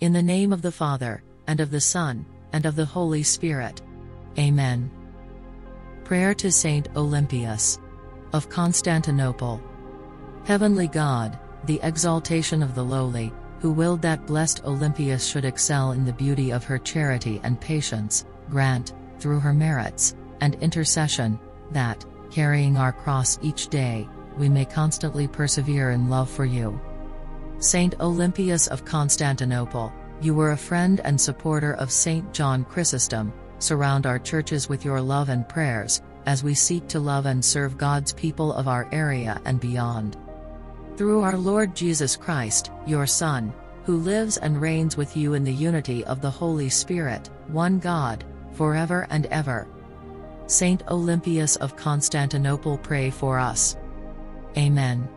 In the name of the Father, and of the Son, and of the Holy Spirit. Amen. Prayer to Saint Olympias of Constantinople. Heavenly God, the exaltation of the lowly, who willed that blessed Olympias should excel in the beauty of her charity and patience, grant, through her merits and intercession, that, carrying our cross each day, we may constantly persevere in love for you. Saint Olympias of Constantinople, you were a friend and supporter of Saint John Chrysostom, surround our churches with your love and prayers, as we seek to love and serve God's people of our area and beyond. Through our Lord Jesus Christ, your Son, who lives and reigns with you in the unity of the Holy Spirit, one God, forever and ever. Saint Olympias of Constantinople pray for us. Amen.